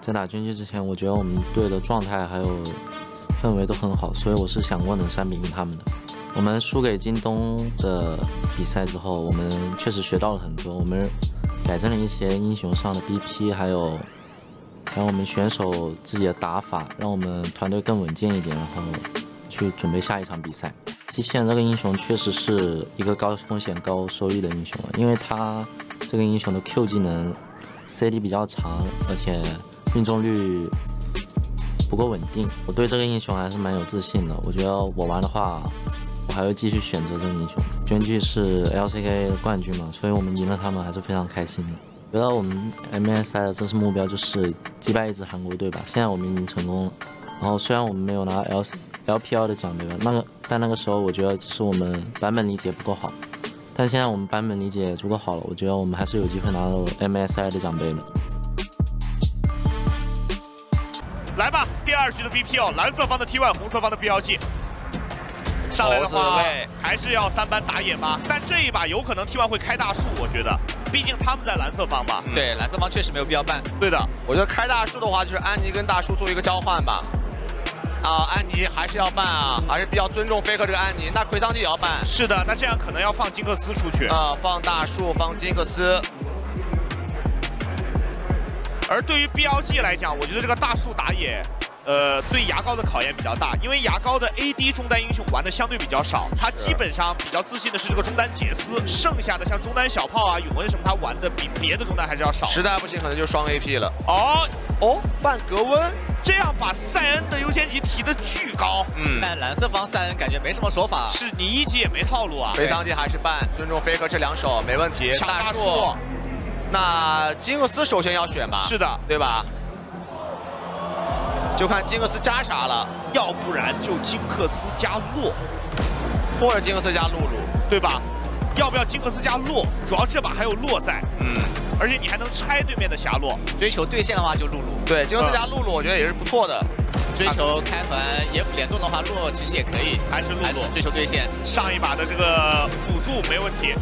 在打军机之前，我觉得我们队的状态还有氛围都很好，所以我是想过能三比零他们的。我们输给京东的比赛之后，我们确实学到了很多，我们改正了一些英雄上的 BP，还有还有我们选手自己的打法，让我们团队更稳健一点，然后去准备下一场比赛。机器人这个英雄确实是一个高风险高收益的英雄，因为他这个英雄的 Q 技能 CD 比较长，而且。命中率不够稳定，我对这个英雄还是蛮有自信的。我觉得我玩的话，我还会继续选择这个英雄。娟剧是 LCK 的冠军嘛，所以我们赢了他们还是非常开心的。觉得我们 MSI 的正式目标就是击败一支韩国队吧。现在我们已经成功了。然后虽然我们没有拿 lc LPL 的奖杯吧，那个但那个时候我觉得只是我们版本理解不够好。但现在我们版本理解足够好了，我觉得我们还是有机会拿到 MSI 的奖杯的。来吧，第二局的 BPL，，蓝色方的 T1，红色方的 BLG，上来的话还是要三班打野吗？但这一把有可能 T1 会开大树，我觉得，毕竟他们在蓝色方嘛。对，蓝色方确实没有必要办。对的，我觉得开大树的话，就是安妮跟大树做一个交换吧。啊，安妮还是要办啊，还是比较尊重 Faker 这个安妮。那奎桑基也要办。是的，那这样可能要放金克斯出去。啊，放大树，放金克斯。而对于 BLG 来讲，我觉得这个大树打野，呃，对牙膏的考验比较大，因为牙膏的 AD 中单英雄玩的相对比较少，他基本上比较自信的是这个中单杰斯，剩下的像中单小炮啊、永恩什么，他玩的比别的中单还是要少。实在不行，可能就双 AP 了。哦哦，半格温，这样把塞恩的优先级提的巨高。嗯，但蓝色方塞恩感觉没什么说法。是你一级也没套路啊。非常级还是半，尊重 Faker 这两手没问题。抢大树。那金克斯首先要选吧，是的，对吧？就看金克斯加啥了，要不然就金克斯加洛，或者金克斯加露露，对吧？要不要金克斯加洛？主要这把还有洛在，嗯，而且你还能拆对面的霞洛。追求对线的话就露露，对，金克斯加露露我觉得也是不错的。追求开团野辅联动的话，洛其实也可以，还是露露追求对线。上一把的这个辅助没问题。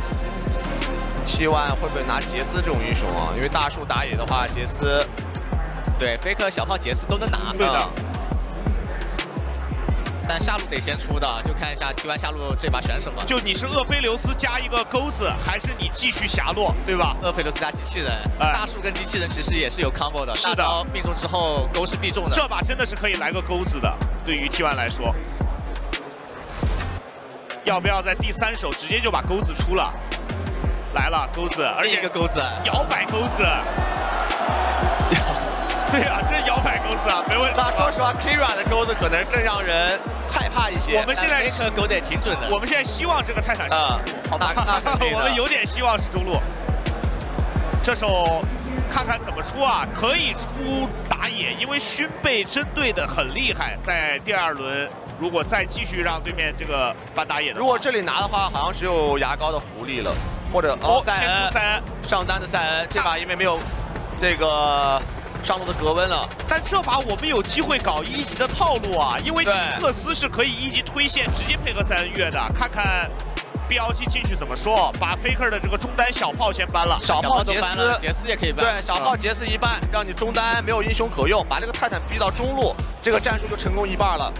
七万会不会拿杰斯这种英雄啊？因为大树打野的话，杰斯对，faker 小炮杰斯都能拿。对的。但下路得先出的，就看一下 T1 下路这把选什么。就你是厄斐琉斯加一个钩子，还是你继续霞落，对吧？厄斐琉斯加机器人，大树跟机器人其实也是有 combo 的。是的。命中之后钩是必中的。这把真的是可以来个钩子的，对于 T1 来说。要不要在第三手直接就把钩子出了？来了钩子，而且一个钩子，摇摆钩子。对啊，这摇摆钩子啊，没问题。那说实话，Kira 的钩子可能更让人害怕一些。我们现在这颗钩子挺准的。我们现在希望这个泰坦啊，好吧，我们有点希望是中路。这手看看怎么出啊？可以出打野，因为熏被针对的很厉害。在第二轮，如果再继续让对面这个搬打野的，如果这里拿的话，好像只有牙膏的狐狸了。或者哦，先出塞恩上单的塞恩，这把因为没有这个上路的格温了，但这把我们有机会搞一级的套路啊，因为克斯是可以一级推线直接配合塞恩越的，看看 BLG 进去怎么说，把 Faker 的这个中单小炮先搬了，小炮杰斯，杰斯也可以搬，对，小炮杰斯一搬，让你中单没有英雄可用，把这个泰坦逼到中路，这个战术就成功一半了。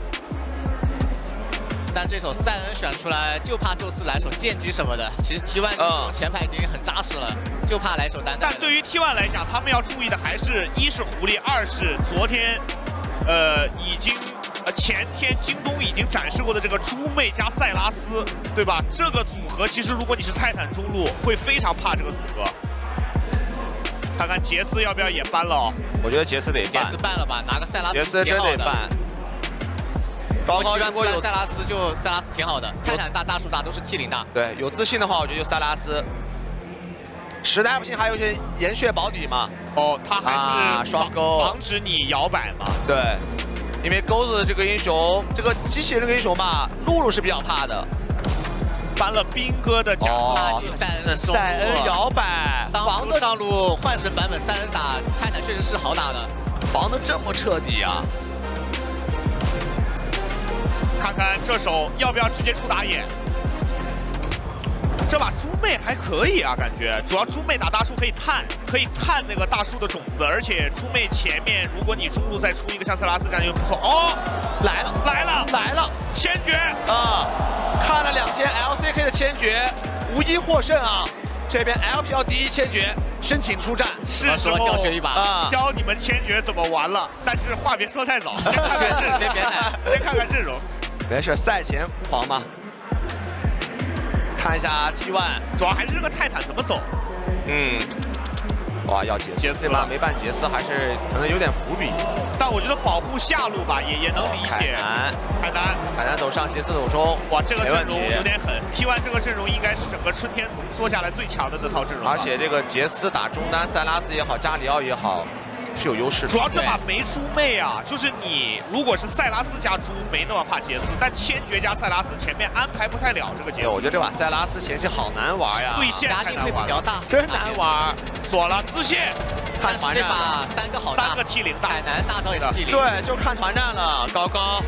但这手塞恩选出来，就怕宙斯来手剑姬什么的。其实 T1 前排已经很扎实了，就怕来手单。但对于 T1 来讲，他们要注意的还是一是狐狸，二是昨天，呃，已经呃前天京东已经展示过的这个猪妹加塞拉斯，对吧？这个组合其实如果你是泰坦中路，会非常怕这个组合。看看杰斯要不要也搬了？哦？我觉得杰斯得杰斯办了吧，拿个塞拉斯杰斯真得办。高高如果有塞拉斯，就塞拉斯挺好的。泰坦大、大树大都是 T 零大。对，有自信的话，我觉得就塞拉斯。实在不行，还有一些岩血保底嘛。哦，他还是双钩，防止你摇摆嘛。对，因为钩子这个英雄，这个机器人这个英雄吧，露露是比较怕的。搬了兵哥的甲，塞恩摇摆，防的上路幻神版本塞恩打泰坦确实是好打的，防的这么彻底啊！看看这手要不要直接出打野。这把猪妹还可以啊，感觉主要猪妹打大树可以探，可以探那个大树的种子，而且猪妹前面如果你中路再出一个像塞拉斯这样就不错。哦，来了来了来了，千珏啊！看了两天 LCK 的千珏，无一获胜啊！这边 LPL 第一千珏申请出战，是时候教学一把啊，教你们千珏怎么玩了。但是话别说太早，先看看，先别来，先看看阵容。没事，赛前狂嘛。看一下 T1，主要还是这个泰坦怎么走？嗯，哇，要杰斯，对吧？没办杰斯还是可能有点伏笔。但我觉得保护下路吧，也也能理解。海南，海南，海南走上杰斯走中，哇，这个阵容有点狠。T1 这个阵容应该是整个春天浓缩下来最强的那套阵容。而且这个杰斯打中单，塞拉斯也好，加里奥也好。是有优势，主要这把没猪妹啊，就是你如果是塞拉斯加猪，没那么怕杰斯，但千珏加塞拉斯前面安排不太了这个节奏。我觉得这把塞拉斯前期好难玩呀，对线压力会比较大，真难玩。锁了自线，看团战吧，三个好三个 T 零大，海南大招也是 T 零，对，就看团战了。高高，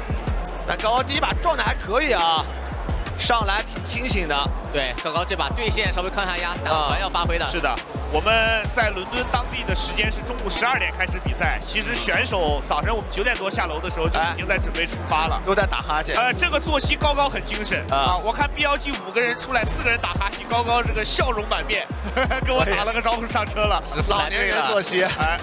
但高高第一把状态还可以啊。上来挺清醒的，对，高高这把对线稍微抗下压，打完要发挥的。是的，我们在伦敦当地的时间是中午十二点开始比赛，其实选手早晨我们九点多下楼的时候就已经在准备出发了，都在打哈欠。呃，这个作息高高很精神。啊，我看 BLG 五个人出来，四个人打哈欠，高高这个笑容满面，跟我打了个招呼上车了，老年人作息。哎。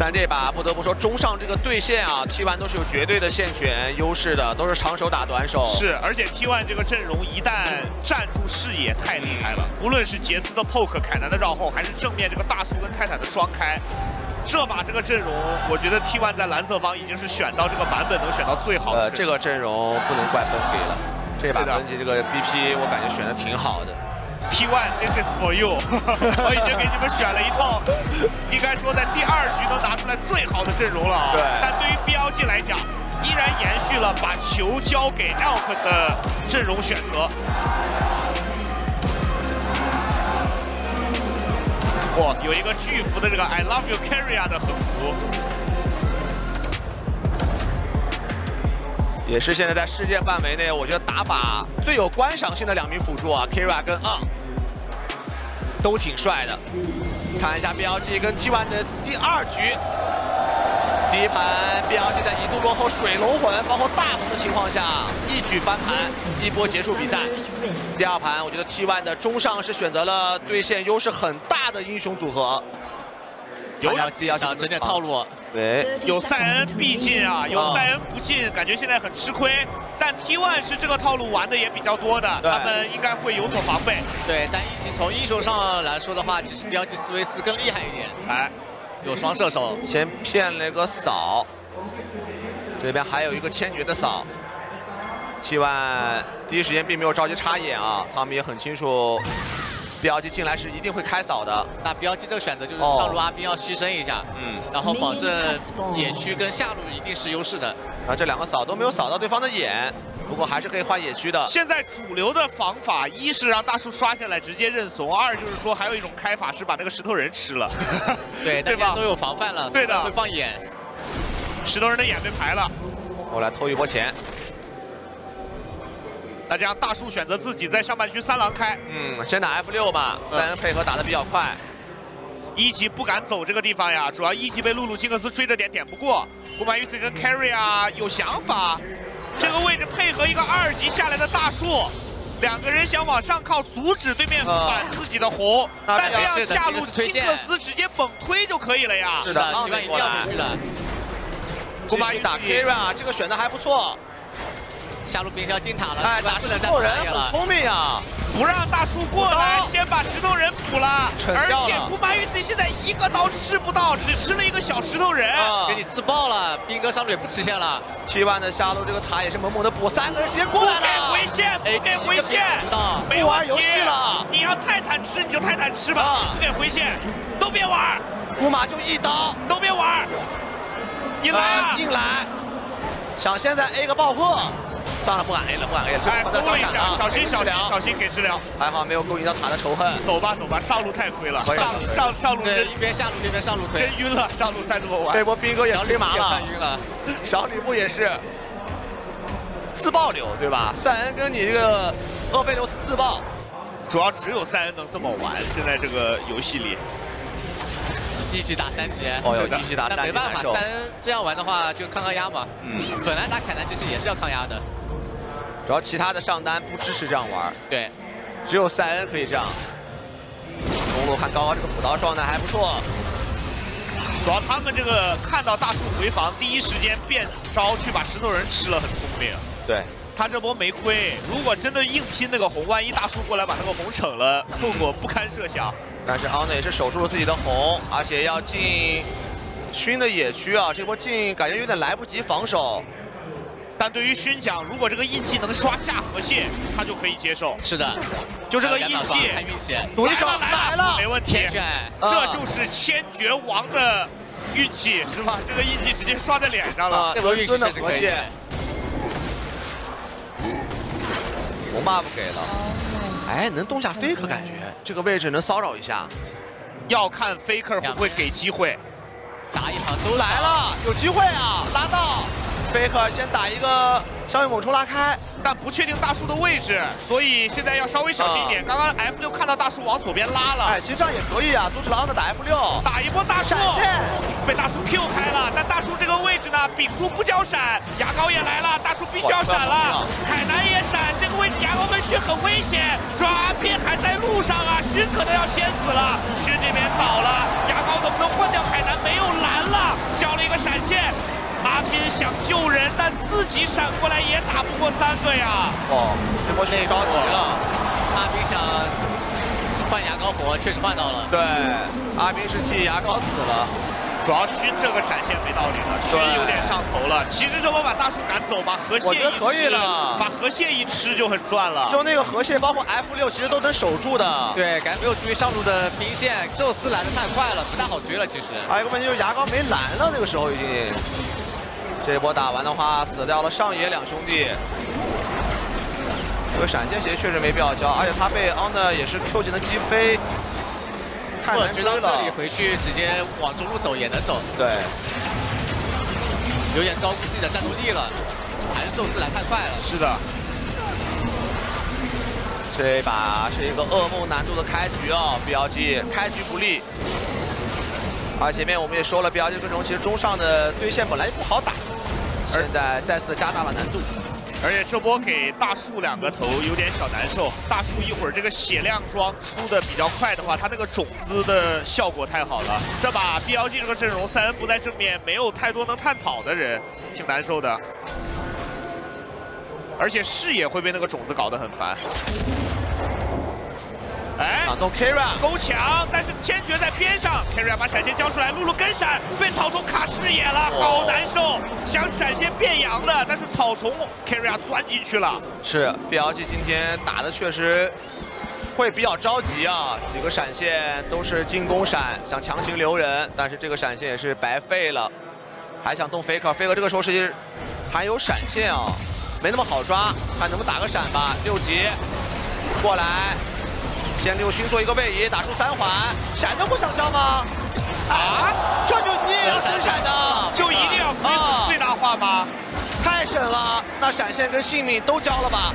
但这把不得不说，中上这个对线啊，T1 都是有绝对的线权优势的，都是长手打短手。是，而且 T1 这个阵容一旦站住视野，太厉害了。无论是杰斯的 poke、凯南的绕后，还是正面这个大树跟泰坦的双开，这把这个阵容，我觉得 T1 在蓝色方已经是选到这个版本能选到最好的。呃，这个阵容不能怪崩给了，这把奔吉这个 BP 我感觉选的挺好的。T1，this is for you。我已经给你们选了一套，应该说在第二局能拿出来最好的阵容了。对。但对于 BLG 来讲，依然延续了把球交给 Elk 的阵容选择。哇，有一个巨幅的这个 I love you Carry 的横幅。也是现在在世界范围内，我觉得打法最有观赏性的两名辅助啊，Kira 跟 On 都挺帅的。看一下 BLG 跟 T1 的第二局，第一盘 BLG 在一度落后水龙魂，包括大龙的情况下，一举翻盘，一波结束比赛。第二盘，我觉得 T1 的中上是选择了对线优势很大的英雄组合。有要记要想整点套路。对，有塞恩必进啊，有塞恩不进，感觉现在很吃亏。但 T1 是这个套路玩的也比较多的，他们应该会有所防备。对，但一起从英雄上来说的话，其实标记斯维斯更厉害一点。哎，有双射手，先骗了个扫，这边还有一个千珏的扫。T1 第一时间并没有着急插眼啊，他们也很清楚。标记进来是一定会开扫的，那标记这个选择就是上路阿兵要牺牲一下，嗯，然后保证野区跟下路一定是优势的。啊，这两个扫都没有扫到对方的眼，不过还是可以换野区的。现在主流的防法，一是让大树刷下来直接认怂，二就是说还有一种开法是把那个石头人吃了。对，对吧？都有防范了，对的，会放眼。石头人的眼被排了，我来偷一波钱。那这样大树选择自己在上半区三狼开，嗯，先打 F 六吧，三人配合打的比较快。一级不敢走这个地方呀，主要一级被露露金克斯追着点点不过。古马玉斯跟 Carry 啊有想法，这个位置配合一个二级下来的大树，两个人想往上靠阻止对面反自己的红，但这样下路金克斯直接猛推就可以了呀。是的，基本一定要回去了。古马玉打 Carry 啊，这个选的还不错。下路兵要进塔了，哎，打石头人很聪明啊，不让大树过来，先把石头人补了，而且古马玉 C 现在一个刀吃不到，只吃了一个小石头人，给你自爆了，兵哥上路也不吃线了，七万的下路这个塔也是猛猛的补，三个人直接过来了，不给回线，不给回线，没玩游戏了，你要泰坦吃你就泰坦吃吧，不给回线，都别玩，古马就一刀，都别玩，硬来。啊，硬来，想现在 A 个爆破。算了，不敢 A 了，不敢 A 了。哎，勾了一下，小心小心小心给治疗。还好没有勾引到塔的仇恨。走吧走吧，上路太亏了，上上上路对，一边下路这边上路亏，真晕了，上路再这么玩。这波兵哥也亏麻了，晕了。小吕布也是自爆流，对吧？赛恩跟你这个厄斐流自爆，主要只有赛恩能这么玩，现在这个游戏里。一级打三级，哦哟，一级打三级，没办法，三这样玩的话就抗抗压嘛。嗯，本来打凯南其实也是要抗压的，主要其他的上单不支持这样玩。对，只有塞恩可以这样。中路看高高这个补刀状态还不错，主要他们这个看到大树回防，第一时间变招去把石头人吃了，很聪明。对。他这波没亏，如果真的硬拼那个红，万一大树过来把那个红惩了，后果不堪设想。但是奥内也是守住了自己的红，而且要进熏的野区啊，这波进感觉有点来不及防守。但对于勋讲，如果这个印记能刷下河蟹，他就可以接受。是的，就这个印记，看运气，赌一手来了，没问题。这就是千绝王的运气，是吧？这个印记直接刷在脸上了，这波运气确实可以。红 buff 给了，哎，能动下 faker 感觉，这个位置能骚扰一下，要看 faker 会不会给机会，打一场都来了，有机会啊，拉到，faker 先打一个。稍微猛冲拉开，但不确定大树的位置，所以现在要稍微小心一点。刚刚 F 六看到大树往左边拉了，哎，其实这样也可以啊。阻止了奥的打 F 六，打一波大树，被大树 Q 开了。但大树这个位置呢，屏住不交闪，牙膏也来了，大树必须要闪了。凯南也闪，这个位置牙膏跟熏很危险，抓片还在路上啊，熏可能要先死了。熏这边倒了，牙膏能不能换掉凯南？没有蓝了，交了一个闪现。阿斌想救人，但自己闪过来也打不过三个呀！哦，这波血着急了。阿斌想换牙膏活，确实换到了。对，阿斌是替牙膏死了。主要熏这个闪现没道理了，熏有点上头了。其实这波把大树赶走，把河蟹一吃，把河蟹一吃就很赚了。就那个河蟹，包括 F 六，其实都能守住的。对，感觉没有注意上路的兵线，宙斯来的太快了，不太好追了。其实还有一个问题就是牙膏没蓝了，那个时候已经。这一波打完的话，死掉了上野两兄弟。这个闪现鞋确实没必要交，而且他被 Honor 也是 Q 技能击飞，太难追了。这里回去直接往中路走也能走。对，有点高估自己的战斗力了，还是宙斯来太快了。是的，这一把是一个噩梦难度的开局啊！BLG 开局不利。啊，前面我们也说了，BLG 阵容其实中上的对线本来就不好打，现在再次的加大了难度，而且这波给大树两个头有点小难受。大树一会儿这个血量装出的比较快的话，他那个种子的效果太好了。这把 BLG 这个阵容，三恩不在正面，没有太多能探草的人，挺难受的。而且视野会被那个种子搞得很烦。哎，打动 Kira 勾墙，但是千珏在边上，Kira 把闪现交出来，露露跟闪，被草丛卡视野了，好难受。想闪现变羊的，但是草丛 Kira 钻进去了。是 BLG 今天打的确实会比较着急啊，几个闪现都是进攻闪，想强行留人，但是这个闪现也是白费了。还想动 Faker，Faker 这个时候是还有闪现啊，没那么好抓，看能不能打个闪吧。六级过来。先六星做一个位移，打出三环，闪都不想交吗？啊，这就你也要闪闪的，就一定要亏损最大化吗？太省了，那闪现跟性命都交了吧？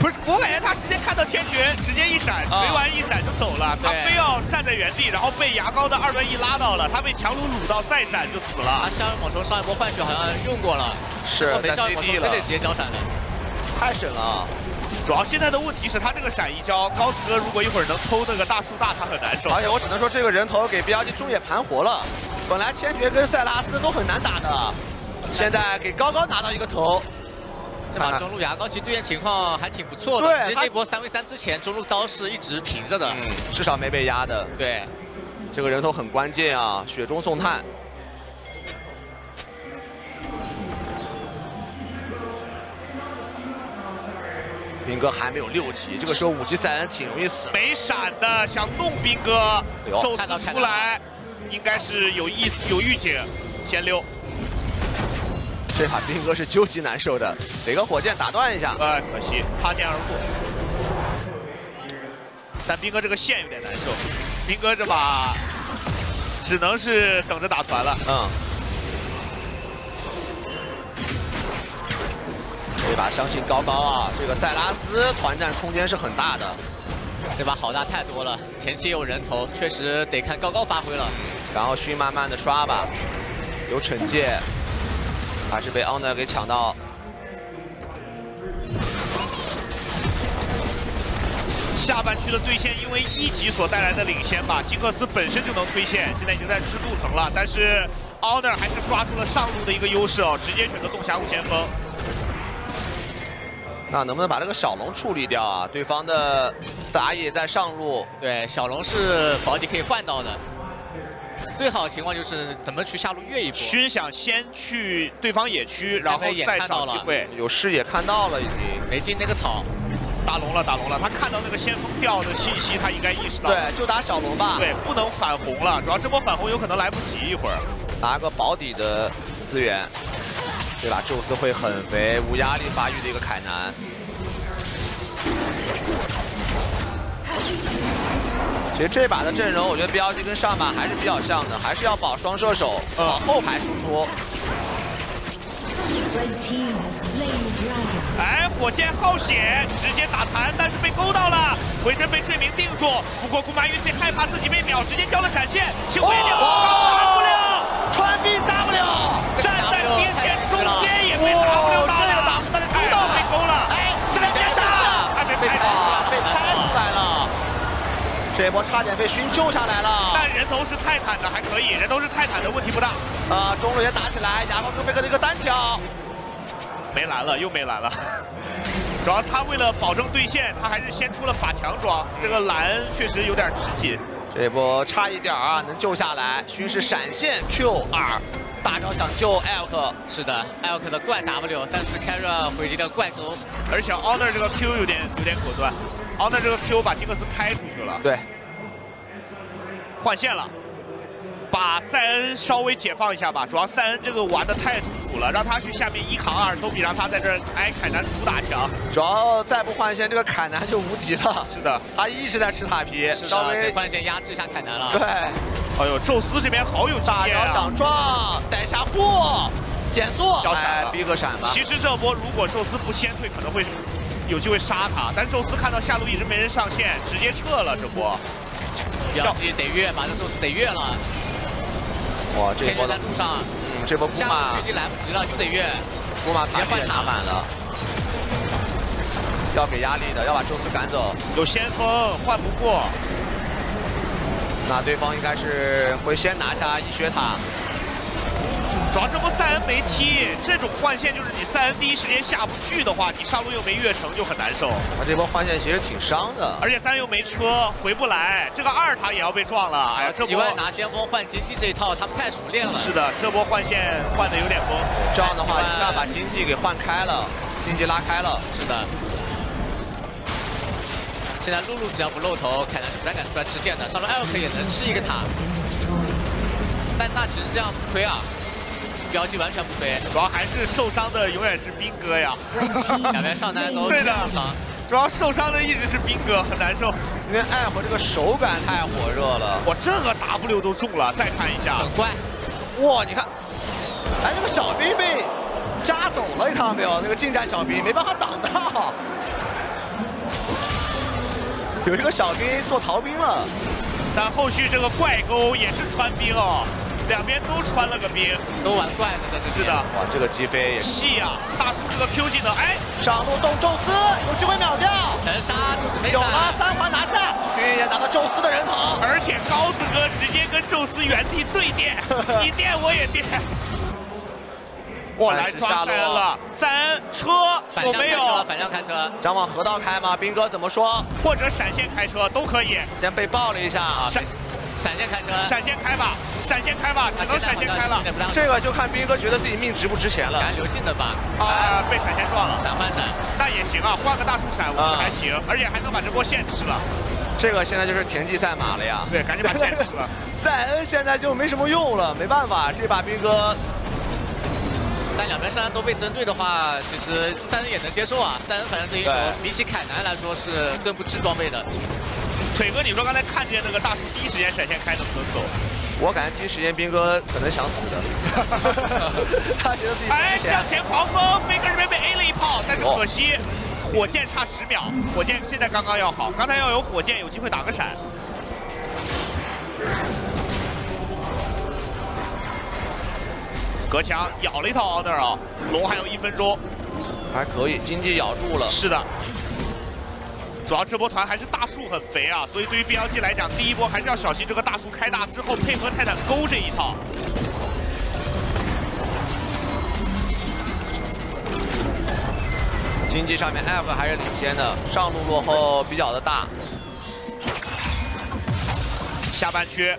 不是，我感觉他直接看到千珏，直接一闪，锤完一闪就走了，他非要站在原地，然后被牙膏的二段一拉到了，他被强撸撸到再闪就死了。他下位猛冲上一波换血好像用过了，是没上一波非得直接交闪了，太省了。主要现在的问题是他这个闪一交，高子哥如果一会儿能偷那个大树大，他很难受。而且我只能说这个人头给 B R G 中野盘活了。本来千珏跟塞拉斯都很难打的，现在给高高拿到一个头。这把中路牙膏其实对线情况还挺不错的。对，其实那波三 v 三之前中路刀是一直平着的，至少没被压的。对，这个人头很关键啊，雪中送炭。兵哥还没有六级，这个时候五级赛恩挺容易死。没闪的，想弄兵哥，宙斯出来，应该是有意思有预警，先溜。这把兵哥是究极难受的，给个火箭打断一下。哎，可惜擦肩而过。但兵哥这个线有点难受，兵哥这把只能是等着打团了。嗯。这把伤性高高啊！这个塞拉斯团战空间是很大的。这把好大太多了，前期有人头，确实得看高高发挥了。然后去慢慢的刷吧，有惩戒，还是被 Honor 给抢到。下半区的对线因为一级所带来的领先吧，金克斯本身就能推线，现在已经在吃镀层了。但是 Honor 还是抓住了上路的一个优势哦，直接选择动峡谷先锋。那能不能把这个小龙处理掉啊？对方的打野在上路，对，小龙是保底可以换到的。最好的情况就是怎么去下路越一波。勋想先去对方野区，然后再找机会。有视野看到了，已经没进那个草。打龙了，打龙了！他看到那个先锋掉的信息，他应该意识到。对，就打小龙吧。对，不能反红了，主要这波反红有可能来不及一会儿。拿个保底的资源。这把宙斯会很肥，无压力发育的一个凯南。其实这把的阵容，我觉得 BLG 跟上把还是比较像的，还是要保双射手，往后排输出。哎，火箭耗血，直接打残，但是被勾到了，回身被罪名定住。不过姑妈 UC 害怕自己被秒，直接交了闪现，请回掉，打不了，穿 B W，站在边线中间也被 W 打了，但是知道被勾了，哎，闪现杀，还没被打，被拍出来了，这波差点被勋救下来了，但人头是泰坦的还可以，人头是泰坦的问题不大，啊，中路也打起来，亚光跟贝克的一个单挑。没蓝了，又没蓝了。主要他为了保证对线，他还是先出了法强装。这个蓝确实有点吃紧。这波差一点啊，能救下来。勋是闪现 Q 二，大招想救艾尔克。是的，艾尔克的怪 W，但是 Kara 回击的怪勾。而且 Honor 这个 Q 有点有点果断，Honor 这个 Q 把金克斯拍出去了。对，换线了。把塞恩稍微解放一下吧，主要塞恩这个玩的太痛苦了，让他去下面一扛二都比让他在这挨凯南毒打强。主要再不换线，这个凯南就无敌了。是的，他一直在吃塔皮，稍微换线压制一下凯南了。对，哎呦，宙斯这边好有大招想撞，带下步，减速，交闪，逼个闪吧。其实这波如果宙斯不先退，可能会有机会杀他，但宙斯看到下路一直没人上线，直接撤了这波。要急得越，把这宙斯得越了。哇，这波在路上，嗯，这波下路血来不及了，就得越。姑妈塔也拿满了，要给压力的，要把宙斯赶走。有先锋换不过，那对方应该是会先拿下一血塔。主要这波塞恩没踢，这种换线就是你塞恩第一时间下不去的话，你上路又没越城，就很难受。他这波换线其实挺伤的，而且塞恩又没车，回不来，这个二塔也要被撞了。哎呀，这波拿先锋换经济这一套，他们太熟练了。是的，这波换线换的有点崩。这样的话一下把经济给换开了，经济拉开了。是的。现在露露只要不露头，凯南是不太敢出来吃线的。上路艾尔克也能吃一个塔，但那其实这样不亏啊。标记完全不亏，主要还是受伤的永远是兵哥呀。两边上单都 对的，主要受伤的一直是兵哥，很难受。因为艾火这个手感太火热了，我这个 W 都中了，再看一下，很怪。哇，你看，哎，那个小兵被夹走了，你看到没有？那个近战小兵没办法挡到，有一个小兵做逃兵了，但后续这个怪钩也是穿兵哦。两边都穿了个兵，都玩怪的在这是的，哇，这个击飞也细啊！大叔这个 Q 技能，哎，上路动宙斯，有机会秒掉，能杀就是没有了，三环拿下，勋也拿到宙斯的人头，而且高子哥直接跟宙斯原地对电，你电我也电。我来抓塞恩了，塞恩车我没有？反向开车，想往河道开吗？兵哥怎么说？或者闪现开车都可以。先被爆了一下啊！闪闪现开车，闪现开吧，闪现开吧，只能闪现开了。这个就看兵哥觉得自己命值不值钱了。赶流进的吧？啊，被闪现撞了。闪换闪，那也行啊，换个大树闪，我觉得还行，而且还能把这波线吃了。这个现在就是田忌赛马了呀。对，赶紧把线吃了。塞恩现在就没什么用了，没办法，这把兵哥但两边上单都被针对的话，其实三人也能接受啊。三人反正这英雄比起凯南来说是更不吃装备的。腿哥，你说刚才看见那个大树第一时间闪现开能不能走？我感觉第一时间兵哥可能想死的，他觉得自己哎向前狂风，飞哥这边被 A 了一炮，但是可惜火箭差十秒，火箭现在刚刚要好，刚才要有火箭有机会打个闪。隔墙咬了一套 order 啊，龙还有一分钟，还可以，经济咬住了。是的，主要这波团还是大树很肥啊，所以对于 BLG 来讲，第一波还是要小心这个大树开大之后配合泰坦勾这一套。经济上面 F 还是领先的，上路落后比较的大。下半区。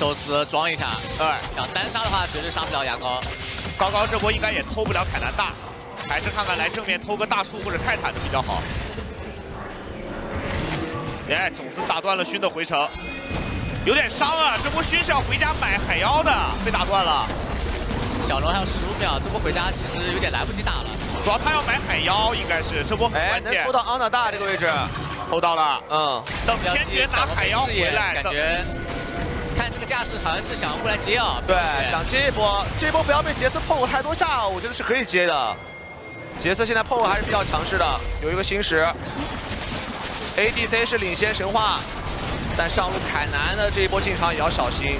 宙斯装一下，对，想单杀的话绝对杀不了牙膏。高高这波应该也偷不了凯南大，还是看看来正面偷个大树或者泰坦的比较好。哎，种子打断了熏的回城，有点伤啊！这波熏是要回家买海妖的，被打断了。小龙还有十五秒，这波回家其实有点来不及打了。主要他要买海妖，应该是这波很关键。能偷到安娜大这个位置，偷到了。嗯，等千珏拿海妖回来，感觉。看这个架势，好像是想过来接啊。对，想接一波，这一波不要被杰斯碰太多下，我觉得是可以接的。杰斯现在碰还是比较强势的，有一个星石。ADC 是领先神话，但上路凯南的这一波进场也要小心。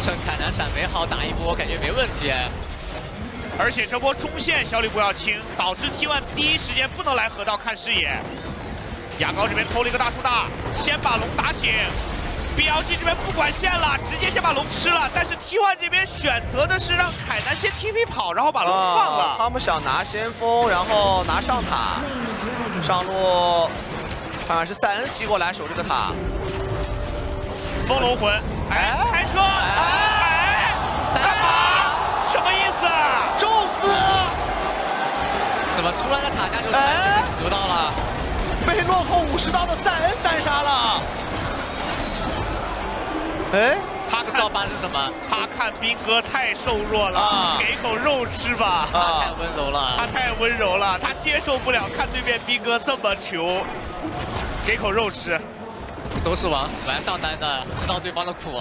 趁凯南闪没好打一波，感觉没问题。而且这波中线小吕布要清，导致 T1 第一时间不能来河道看视野。牙膏这边偷了一个大树大，先把龙打醒。BLG 这边不管线了，直接先把龙吃了。但是 T1 这边选择的是让凯南先 TP 跑，然后把龙放了。他们想拿先锋，然后拿上塔，上路看看是塞恩骑过来守这个塔。风龙魂，哎，开车，哎，干嘛？什么意思？宙斯？怎么突然在塔下就得到了？被落后五十刀的塞恩单杀了。哎，他不知道发生什么，他看兵哥太瘦弱了，给口肉吃吧。他太温柔了，他太温柔了，他接受不了看对面兵哥这么穷，给口肉吃。都是往死来上单的，知道对方的苦。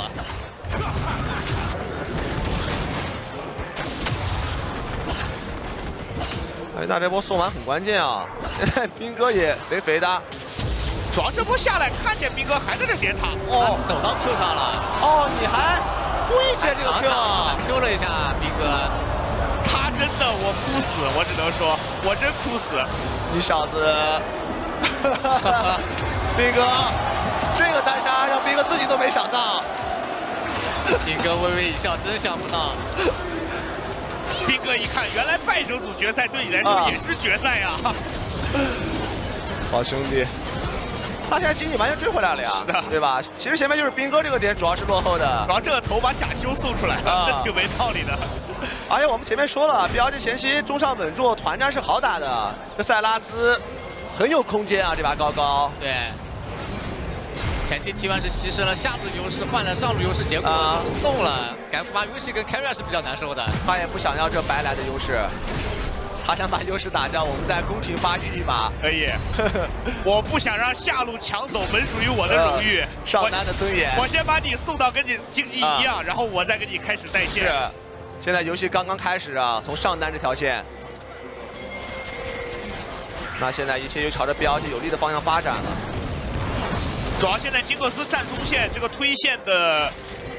哎，那这波送完很关键啊！现在兵哥也肥肥的，主要这波下来看见兵哥还在这点塔，哦，走到 Q 上了。哦，你还故意接这个 Q，Q 了一下兵哥，他真的我哭死，我只能说，我真哭死，你小子，兵哥，这个单杀让兵哥自己都没想到，兵哥微微一笑，真想不到。兵哥一看，原来败者组决赛对你来说也是决赛呀！好兄弟，他现在经济完全追回来了呀，是的，对吧？其实前面就是兵哥这个点主要是落后的，主要这个头把假修送出来了，这挺没道理的。而且我们前面说了，BLG 前期中上稳住，团战是好打的。这塞拉斯很有空间啊，这把高高。对。前期 T1 是牺牲了下路的优势，换了上路优势，结果就是送了。感觉把游戏跟 Carry 是比较难受的。他也不想要这白来的优势，他想把优势打掉，我们再公平发育一把。可以，我不想让下路抢走本属于我的荣誉，上单的尊严。我先把你送到跟你经济一样，然后我再跟你开始带线。是，现在游戏刚刚开始啊，从上单这条线。那现在一切又朝着 BLG 有利的方向发展了。主要现在金克斯站中线，这个推线的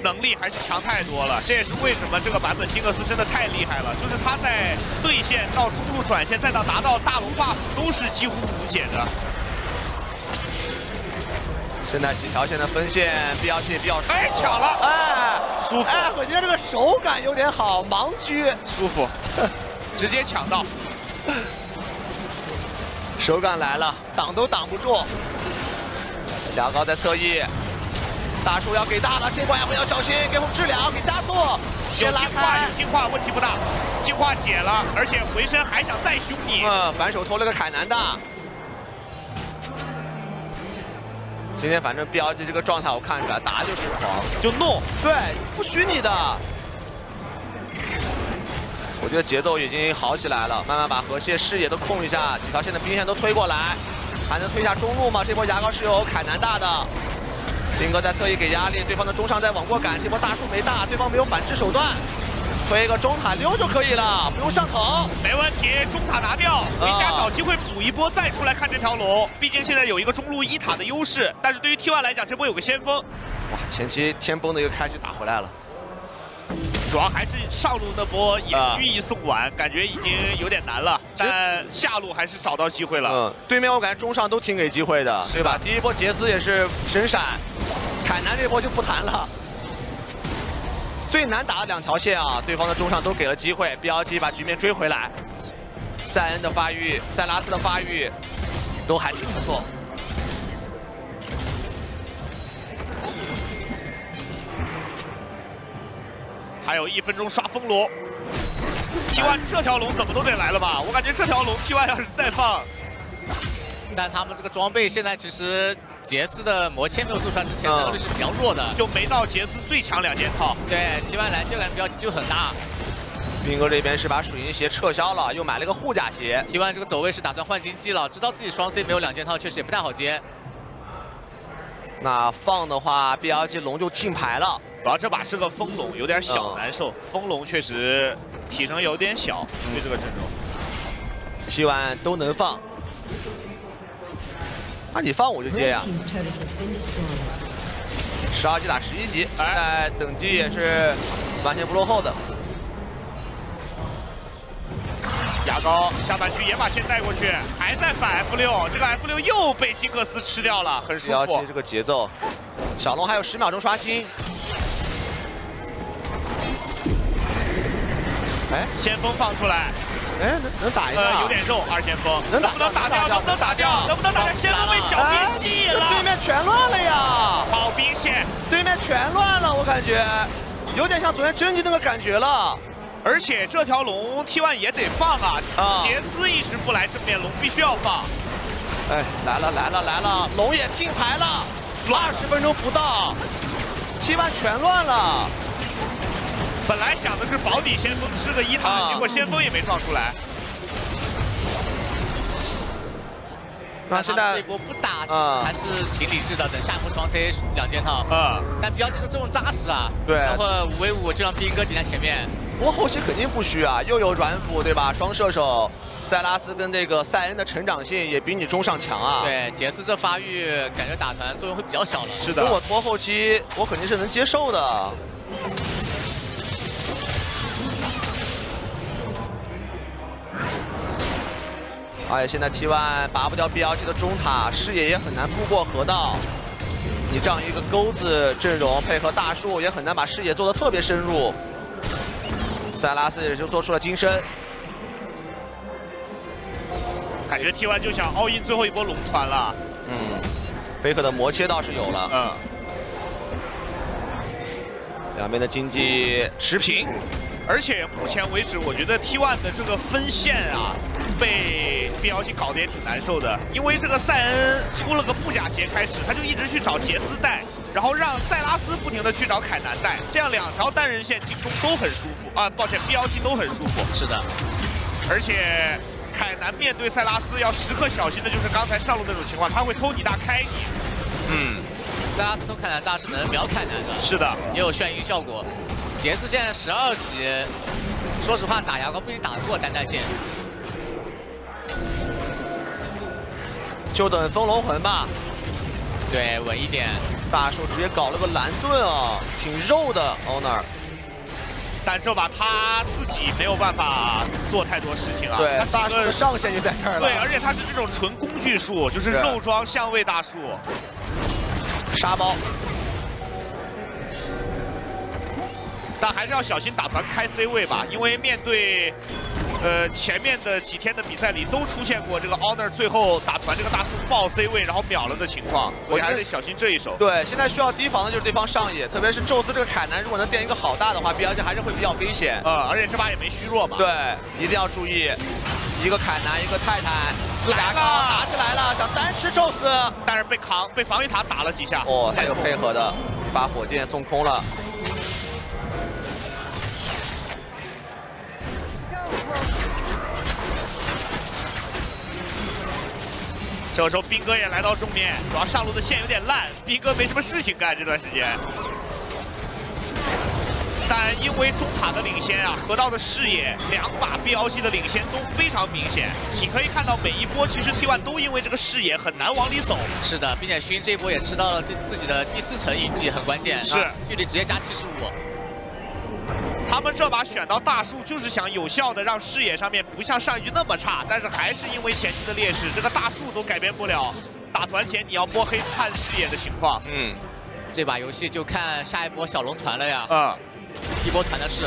能力还是强太多了。这也是为什么这个版本金克斯真的太厉害了，就是他在对线到中路转线，再到拿到大龙 buff 都是几乎无解的。现在几条线的分线，BLG 比较舒服。哎，抢了！哎，舒服。哎，我觉得这个手感有点好，盲狙舒服，直接抢到。手感来了，挡都挡不住。牙膏在侧翼，大树要给大了，这关也要小心，给我们治疗，给加速，先拉开。有净化，问题不大，净化解了，而且回身还想再凶你。嗯，反手偷了个凯南的。今天反正 BLG 这个状态我看出来，打就是狂，就弄，对，不许你的。我觉得节奏已经好起来了，慢慢把河蟹视野都控一下，几条线的兵线都推过来，还能推下中路吗？这波牙膏是有凯南大的，兵哥在侧翼给压力，对方的中上在往过赶，这波大树没大，对方没有反制手段，推一个中塔溜就可以了，不用上头，没问题，中塔拿掉，回家找机会补一波，再出来看这条龙。毕竟现在有一个中路一塔的优势，但是对于 T1 来讲，这波有个先锋。哇，前期天崩的一个开局打回来了。主要还是上路那波野区一送完，感觉已经有点难了。但下路还是找到机会了。嗯，对面我感觉中上都挺给机会的，对吧？第一波杰斯也是神闪，凯南这波就不谈了。最难打的两条线啊，对方的中上都给了机会，BLG 把局面追回来。塞恩的发育，塞拉斯的发育，都还挺不错。还有一分钟刷风龙，T1 这条龙怎么都得来了吧？我感觉这条龙 T1 要是再放，但他们这个装备现在其实杰斯的魔切没有做出来之前，战斗力是比较弱的，就没到杰斯最强两件套。对，T1 来就感觉标记就很大。兵哥这边是把水银鞋撤销了，又买了个护甲鞋。T1 这个走位是打算换经济了，知道自己双 C 没有两件套，确实也不太好接。那放的话，BLG 龙就听牌了。主要这把是个风龙，有点小难受。风龙确实体型有点小，对这个阵容。七万都能放，那你放我就接呀。十二级打十一级，现在等级也是完全不落后的。牙膏下半区也把线带过去，还在反 F 六，这个 F 六又被金克斯吃掉了，很舒服。这个节奏，小龙还有十秒钟刷新。哎，先锋放出来，哎，能能打一个？有点肉，二先锋，能能不能打掉？能不能打掉？能不能打掉？先锋被小兵吸引了，对面全乱了呀！好兵线，对面全乱了，我感觉有点像昨天甄姬那个感觉了。而且这条龙 T1 也得放啊！杰斯一直不来正面，龙必须要放。哎，来了来了来了，龙也听牌了。二十分钟不到，T1 全乱了。本来想的是保底先锋吃个一塔，结果先锋也没撞出来。那现在这波不打，其实还是挺理智的。等下一波双 C 两件套。嗯。但标记是这种扎实啊。对。等会五 v 五就让兵哥顶在前面。不过后期肯定不虚啊，又有软辅对吧？双射手，塞拉斯跟这个塞恩的成长性也比你中上强啊。对，杰斯这发育感觉打团作用会比较小了。是的。如果拖后期，我肯定是能接受的。哎，现在 T1 拔不掉 BLG 的中塔，视野也很难布过河道。你这样一个钩子阵容，配合大树，也很难把视野做得特别深入。塞拉斯也就做出了金身，感觉 T1 就想 all in 最后一波龙团了。嗯，Faker 的魔切倒是有了。嗯，两边的经济持平，而且目前为止，我觉得 T1 的这个分线啊，被 BLG 搞得也挺难受的。因为这个塞恩出了个布甲鞋开始，他就一直去找杰斯带。然后让塞拉斯不停的去找凯南带，这样两条单人线进攻都很舒服啊！抱歉，BLG 都很舒服。是的，而且凯南面对塞拉斯要时刻小心的就是刚才上路那种情况，他会偷你大开你。嗯，塞拉斯偷凯南大是能秒凯南的。是的，也有眩晕效果。杰斯现在十二级，说实话打牙膏不一定打得过单带线。就等风龙魂吧。对，稳一点。大树直接搞了个蓝盾啊，挺肉的 Honor，但这把他自己没有办法做太多事情啊。对，大树的上限就在这儿了。对，而且他是这种纯工具树，就是肉装相位大树，沙包。但还是要小心打团开 C 位吧，因为面对。呃，前面的几天的比赛里都出现过这个 Honor 最后打团这个大树爆 C 位然后秒了的情况，我还得小心这一手。对，现在需要提防的就是对方上野，特别是宙斯这个凯南，如果能垫一个好大的话，BLG 还是会比较危险。呃，而且这把也没虚弱嘛。对，一定要注意，一个凯南，一个泰坦，来了，打起来了，想单吃宙斯，但是被扛，被防御塔打了几下。哦，还有配合的，把火箭送空了。这个时候兵哥也来到正面，主要上路的线有点烂，兵哥没什么事情干这段时间。但因为中塔的领先啊，河道的视野，两把 BLG 的领先都非常明显。你可以看到每一波，其实 T1 都因为这个视野很难往里走。是的，并且勋这一波也吃到了自自己的第四层隐技，很关键。是，距离直接加七十五。他们这把选到大树，就是想有效的让视野上面不像上一局那么差，但是还是因为前期的劣势，这个大树都改变不了。打团前你要摸黑看视野的情况。嗯，这把游戏就看下一波小龙团了呀。嗯。一波团的事，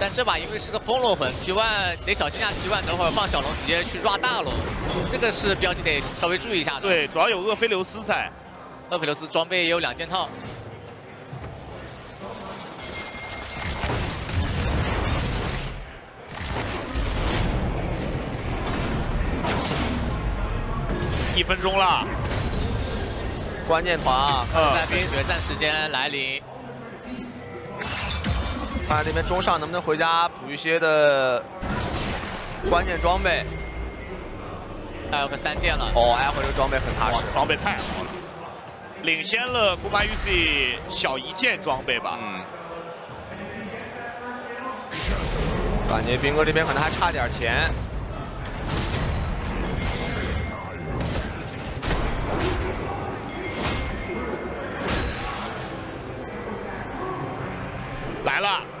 但这把因为是个风龙魂，T one 得小心下 T one，等会儿放小龙直接去 run 大龙，这个是标记得稍微注意一下的。对，主要有厄斐琉斯在，厄斐琉斯装备也有两件套。一分钟了，关键团啊，在冰决战时间来临，看看那边中上能不能回家补一些的关键装备。还有个三件了，哦，艾克这个装备很踏实，装备太好了，领先了古巴 UC 小一件装备吧。嗯。感觉兵哥这边可能还差点钱。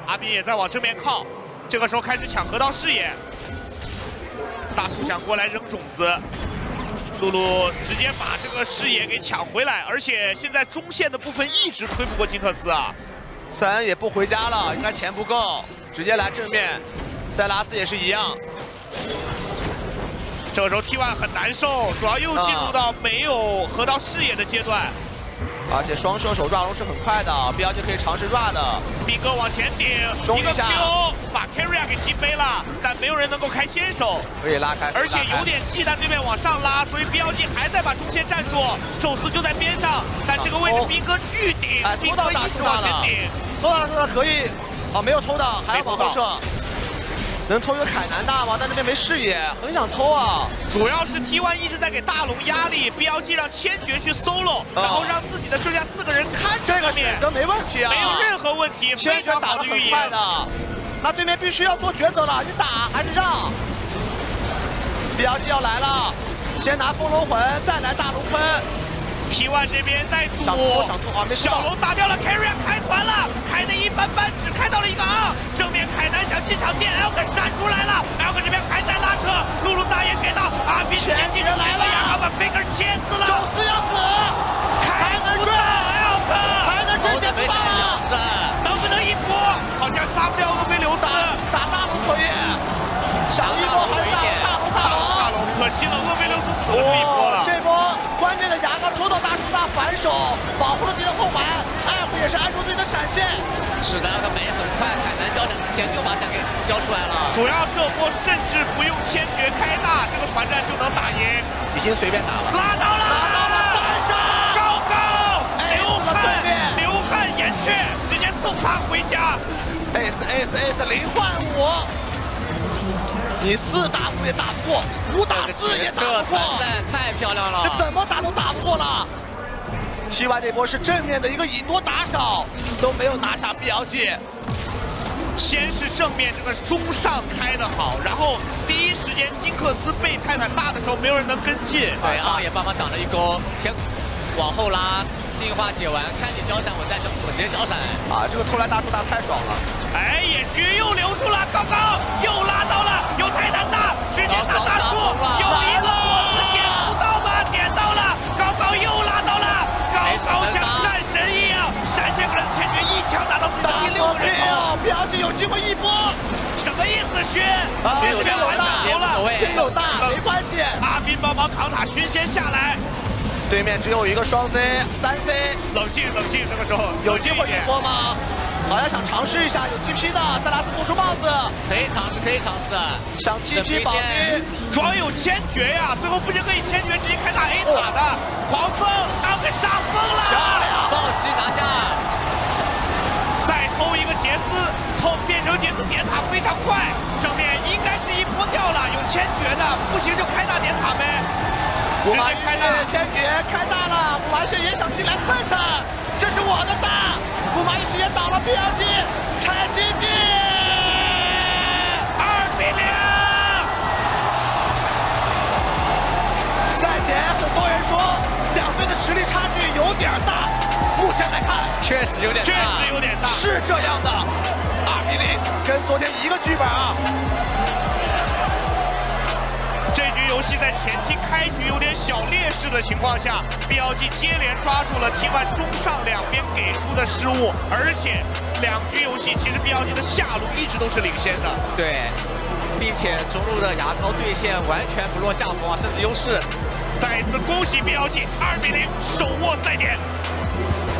阿斌也在往正面靠，这个时候开始抢河道视野，大树想过来扔种子，露露直接把这个视野给抢回来，而且现在中线的部分一直推不过金克斯啊，塞恩也不回家了，应该钱不够，直接来正面，塞拉斯也是一样，这个时候 T1 很难受，主要又进入到没有河道视野的阶段。而且双射手 run 龙是很快的，BL 就可以尝试 run 的。兵哥往前顶，一个 Q 把 Carry 给击飞了，但没有人能够开先手，可以拉开。而且有点忌惮对面往上拉，所以 BLG 还在把中线站住，宙斯就在边上，但这个位置兵哥巨顶，兵哥一直往前顶，偷大树大可以，啊没有偷到，还要往后射。能偷一个凯南大吗？但这边没视野，很想偷啊。主要是 T1 一直在给大龙压力，BLG 让千珏去 solo，然后让自己的剩下四个人看这个选择没问题啊，没有任何问题，千珏打的很快的。那对面必须要做抉择了，你打还是让？BLG 要来了，先拿风龙魂，再来大龙坑。T1 这边在堵，小龙打掉了 Carry，开团了，开的一般般，只开到了一个二。正面凯南想进场电 L 哥闪出来了，L 哥这边还在拉扯，露露大爷给到。阿斌前进人来了，亚刚把 Faker 切死了，宙斯要死，凯南追 L 哥，凯南直接死了，能不能一波？好像杀不掉厄斐琉斯，打大龙可以，想一波还是大龙大龙。大龙，可惜了，厄斐琉斯死了这一波。关键的牙膏拖到大树大反手，保护了自己的后排，艾弗也是按住自己的闪现。是的，他反应很快，凯南交闪之前就把闪给交出来了。主要这波甚至不用千珏开大，这个团战就能打赢，已经随便打了。拉到了，拉到了，反杀，高高，流汗，流汗岩雀，直接送他回家。S S S 零换五。你四打五也打不过，五打四也打不过，太漂亮了！这怎么打都打不过了。七万这波是正面的一个以多打少，都没有拿下 BLG。先是正面这个中上开的好，然后第一时间金克斯被泰坦大的时候，没有人能跟进。对，啊，也帮忙挡了一钩，先往后拉。进化解完，看你交闪，我再我直接交闪。啊，这个偷来大树大太爽了！哎，野区又留住了，高高又拉到了，有泰坦大，直接打大树，有一个枪打到自己的第六个人头。标记有机会一波，什么意思？勋，这边有大，这有大，没关系。阿斌帮忙扛塔，勋先下来。对面只有一个双 C，三 C，冷静冷静，这个时候有机会一波吗？好像想尝试一下，有 TP 的塞拉斯不出帽子，可以尝试，可以尝试，想 TP 保兵，主要有千珏呀，最后不仅可以千珏直接开打 A 塔的，狂风，刚给杀疯了，漂亮，暴击拿下，偷一个杰斯偷变成杰斯点塔非常快，正面应该是一波掉了，有千珏的，不行就开大点塔呗。木马开大，千珏开大了，木马士也想进来蹭蹭，这是我的大，木马一时也倒了 BLG，拆基地，二比零。赛前很多人说两队的实力差距有点大，目前来看确实有点确实有点大，是这样的，二比零，跟昨天一个剧本啊。这局游戏在前期开局有点小劣势的情况下，BLG 接连抓住了 T1 中上两边给出的失误，而且两局游戏其实 BLG 的下路一直都是领先的。对，并且中路的牙膏对线完全不落下风啊，甚至优势。再一次恭喜 BLG 二比零手握赛点。Thank you.